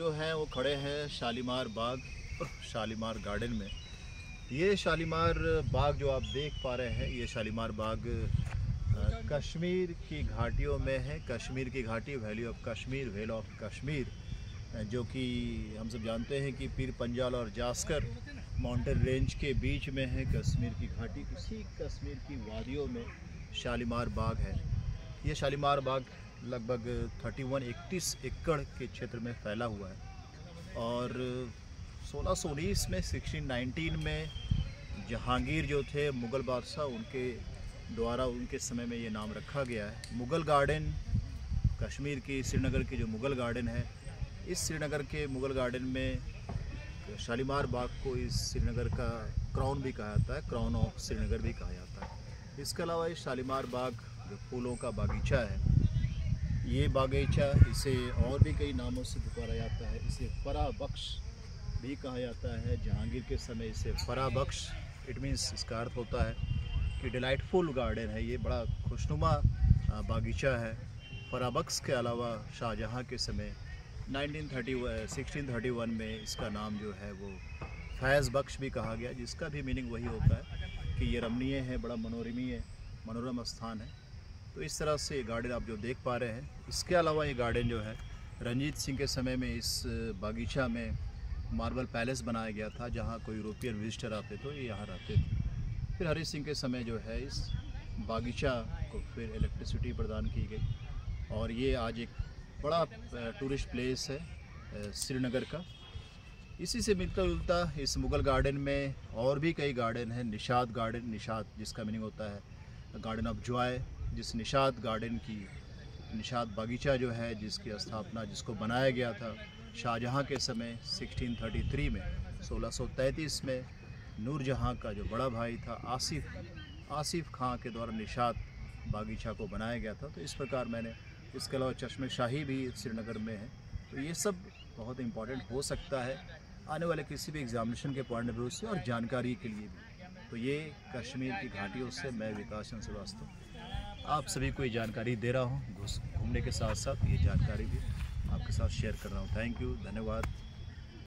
जो हैं वो खड़े हैं शालीमार बाग, शालीमार गार्डन में। ये शालीमार बाग जो आप देख पा रहे हैं, ये शालीमार बाग कश्मीर की घाटियों में है। कश्मीर की घाटी, valley of Kashmir, well of Kashmir, जो कि हम सब जानते हैं कि पीर पंजाल और जास्कर माउंटेन रेंज के बीच में है। कश्मीर की घाटी, उसी कश्मीर की वादियों में शालीमार बाग है। ये शालीमार बाग लगभग 31 इकतीस एकड़ के क्षेत्र में फैला हुआ है। और 1619 में 1619 में जहांगीर जो थे, मुग़ल बादशाह, उनके द्वारा, उनके समय में ये नाम रखा गया है। मुग़ल गार्डन, कश्मीर की श्रीनगर की जो मुग़ल गार्डन है, इस श्रीनगर के मुग़ल गार्डन में शालीमार बाग को इस श्रीनगर का क्राउन भी कहा जाता है क्राउन ऑफ़ श्रीनगर भी कहा जाता है। इसके अलावा इस शालीमार बाग जो फूलों का बागीचा है ये बागीचा इसे और भी कई नामों से पुकारा जाता है। इसे फरा बख्श भी कहा जाता है। जहांगीर के समय इसे फरा बख्श इट मीन्स इसका अर्थ होता है कि डिलाइटफुल गार्डन है। ये बड़ा खुशनुमा बागीचा है। फराबक्स के अलावा शाहजहाँ के समय 1930 1631 में इसका नाम जो है वो फैज़ बख्श भी कहा गया, जिसका भी मीनिंग वही होता है कि ये रमणीय है, बड़ा मनोरमीय, मनोरम स्थान है। तो इस तरह से ये गार्डन आप जो देख पा रहे हैं, इसके अलावा ये गार्डन जो है, रंजीत सिंह के समय में इस बागीचा में मार्बल पैलेस बनाया गया था, जहाँ कोई यूरोपियन विजिटर आते तो ये यहाँ रहते थे। फिर हरी सिंह के समय जो है, इस बागीचा को फिर इलेक्ट्रिसिटी प्रदान की गई। और ये आज एक बड़ा टूरिस्ट प्लेस है श्रीनगर का। इसी से मिलता जुलता इस मुग़ल गार्डन में और भी कई गार्डन हैं, निषाद गार्डन, निषाद जिसका मीनिंग होता है, गार्डन ऑफ़ जॉय। जिस निषाद गार्डन की, निषाद बागीचा जो है, जिसकी स्थापना, जिसको बनाया गया था, शाहजहाँ के समय 1633 में 1633 में, नूरजहाँ का जो बड़ा भाई था, आसिफ आसिफ खां के द्वारा निषाद बागीचा को बनाया गया था। तो इस प्रकार मैंने, इसके अलावा चश्मे शाही भी श्रीनगर में है। तो ये सब बहुत इंपॉर्टेंट हो सकता है, आने वाले किसी भी एग्जामिनेशन के पॉइंट ऑफ़ व्यू से और जानकारी के लिए भी। तो ये कश्मीर की घाटियों से मैं विकास श्रीवास्तव। आप सभी को ये जानकारी दे रहा हूँ घूमने के साथ साथ ये जानकारी भी आपके साथ शेयर कर रहा हूँ। थैंक यू धन्यवाद।